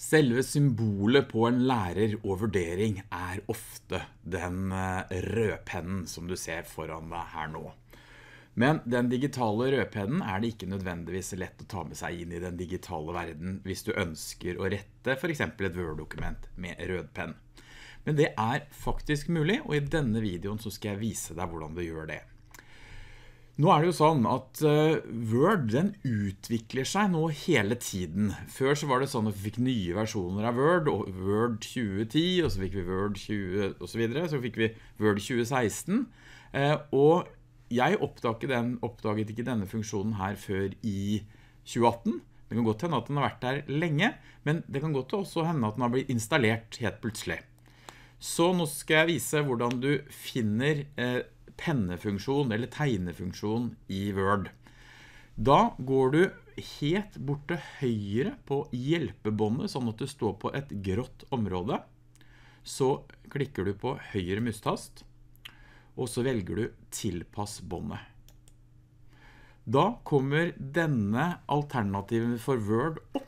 Selve symbolet på en lærer og vurdering er ofte den eh, rødpennen som du ser foran deg her nå. Men den digitale rødpennen er det ikke nødvendigvis lett å ta med seg inn i den digitale verden hvis du ønsker å rette for eksempel et Word-dokument med rødpenn. Men det er faktisk mulig, og i denne videoen så skal jeg vise deg hvordan du gjør det. Nå er det jo sånn at uh, Word den utvikler seg nå hele tiden. Før så var det sånn at vi fikk nye versjoner av Word, og Word 2010, og så fikk vi Word 20 og så videre, så fikk vi Word 2016. Uh, og jeg oppdaget, den, oppdaget ikke denne funksjonen her før i 2018. Det kan godt hende at den har vært der lenge, men det kan godt også hende at den har blitt installert helt plutselig. Så nå skal jeg vise hvordan du finner uh, pennefunksjon eller tegnefunksjon i Word. Da går du helt bort til høyre på hjelpebåndet, sånn at du står på et grått område. Så klikker du på høyre mustast, og så velger du tilpass båndet. Da kommer denne alternativen for Word opp.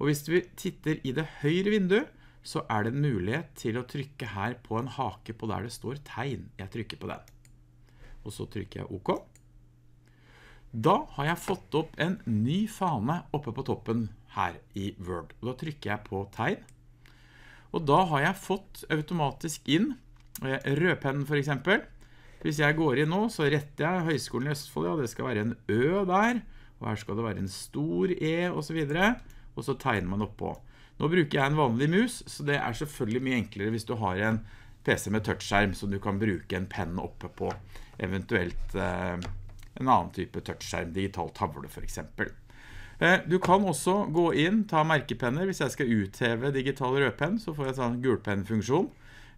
Og hvis vi titter i det høyre vinduet, så er det en mulighet til å trykke her på en hake på der det står tegn. Jeg trykker på den. Og så trykker jeg OK. Da har jeg fått opp en ny fane oppe på toppen her i Word. Og da trykker jeg på tegn. Og da har jeg fått automatisk inn eh, rødpennen for eksempel. Hvis jeg går inn nå, så retter jeg Høgskolen i Østfold, ja, det skal være en Ø der. Og her skal det være en stor E, og så videre. Og så tegner man oppå. Nå bruker jeg en vanlig mus, så det er selvfølgelig mye enklere hvis du har en PC med touchskjerm som du kan bruke en penn oppe på. Eventuelt eh, en annen type touchskjerm, digital tavle for eksempel. Eh, du kan også gå inn, ta merkepenner. Hvis jeg skal utheve digital rødpenn, så får jeg en sånn gulpennfunksjon.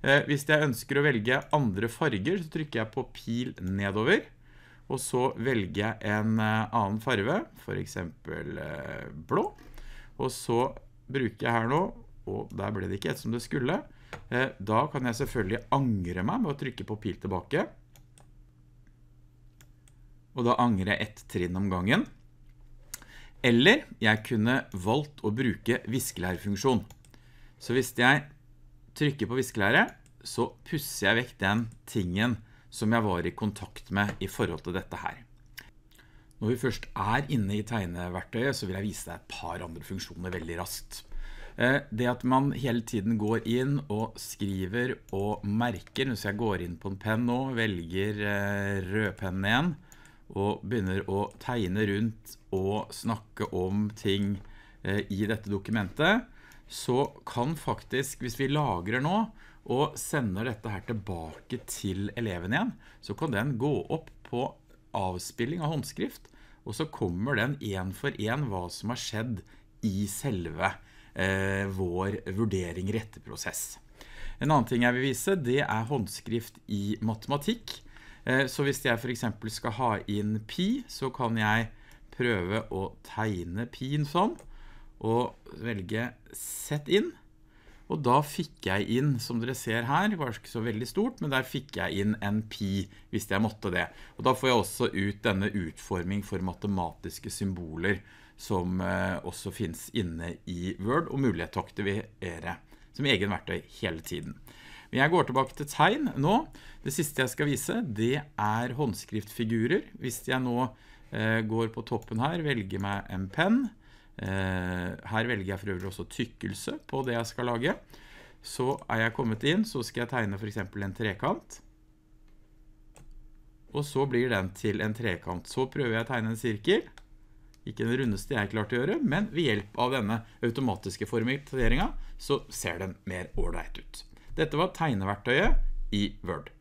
Eh, hvis jeg ønsker å velge andre farger, så trykker jeg på pil nedover. Og så velger jeg en eh, annen farve, for eksempel eh, blå. Og så bruker jeg her nå, og der ble det ikke et som det skulle, eh, da kan jeg selvfølgelig angre meg med å trykke på pil tilbake. Og da angrer jeg ett trinn om gangen. Eller jeg kunne valgt å bruke viskelærfunksjon. Så hvis jeg trykker på viskelære, så pusser jeg vekk den tingen som jeg var i kontakt med i forhold til dette her. Når vi først er inne i tegneverktøyet, så vil jeg vise deg et par andre funksjoner veldig raskt. Eh, det at man hele tiden går inn og skriver og merker, hvis jeg går inn på en penn nå, velger eh, rødpennen igjen, og begynner å tegne rundt og snakke om ting eh, i dette dokumentet, så kan faktisk, hvis vi lagrer nå, og sender dette her tilbake til eleven igjen, så kan den gå opp på avspilling av håndskrift, og så kommer den en for en hva som har skjedd i selve eh, vår vurdering retteprosess. En annen ting jeg vil vise, det er håndskrift i matematikk. Eh, så hvis jeg for eksempel skal ha inn pi, så kan jeg prøve å tegne pien sånn, og velge sett inn. Og da fikk jeg inn, som dere ser her, det var ikke så veldig stort, men der fikk jeg inn en pi hvis jeg måtte det. Og da får jeg også ut denne utforming for matematiske symboler som eh, også finnes inne i Word, og mulighet til å aktivere som egen verktøy hele tiden. Men jeg går tilbake til tegn nå. Det siste jeg skal vise, det er håndskriftfigurer. Hvis jeg nå eh, går på toppen her, velger meg en penn. Eh, her velger jeg for øvrig også tykkelse på det jeg skal lage. Så er jeg kommet inn, så skal jeg tegne for eksempel en trekant. Og så blir den til en trekant. Så prøver jeg å tegne en sirkel. Ikke den rundeste jeg klarte å gjøre, men ved hjelp av denne automatiske formateringen så ser den mer ordentlig ut. Dette var tegneverktøyet i Word.